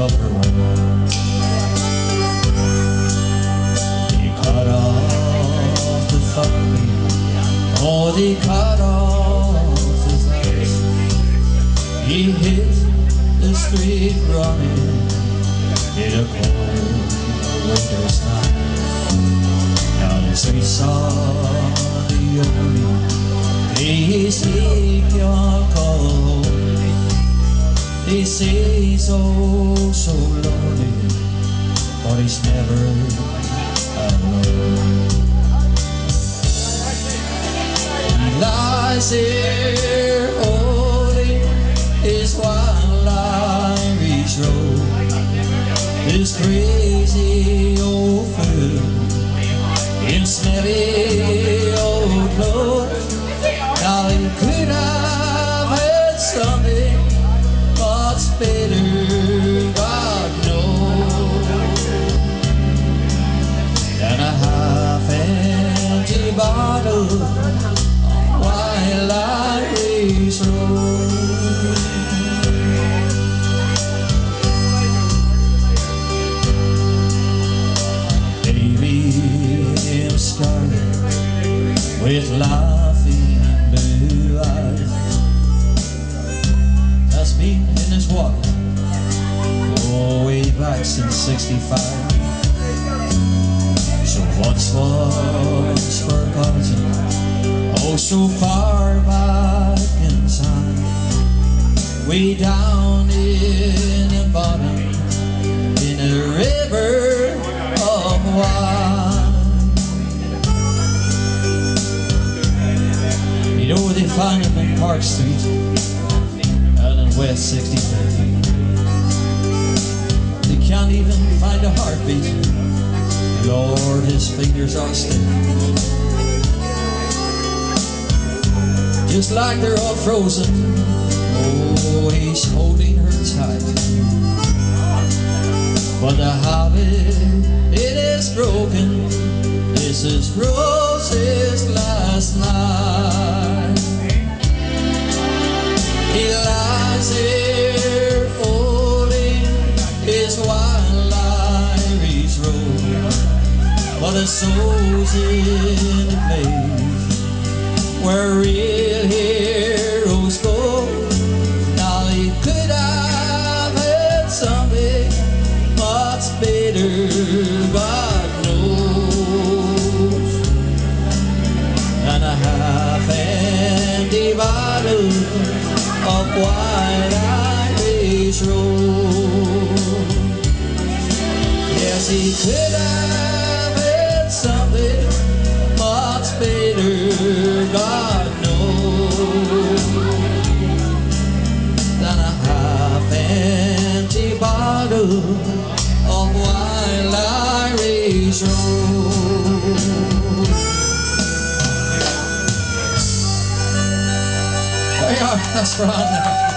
He cut off oh, his. He hit the street running in a cold winter's night. Now the only he They say he's oh so lonely, but he's never alone. He lies here holding his wild Irish Rose. This crazy old fool in smelly old clothes. With laughing blue eyes. That's been in his water all way back since 65. So what's once forgotten, oh so far back in time, way down in the bottom, in a river Park Street, out in West 63rd. They can't even find a heartbeat. Lord, his fingers are stiff. Just like they're all frozen. Oh, he's holding her tight. But the habit, it is broken. This is Rose's last night. But the soul's in a place where real heroes go. Now he could have had something much better, God knows, than a half-empty bottle Irish could have had something much better, God knows, half-empty bottle of wild Irish Rose. Are, that's right now.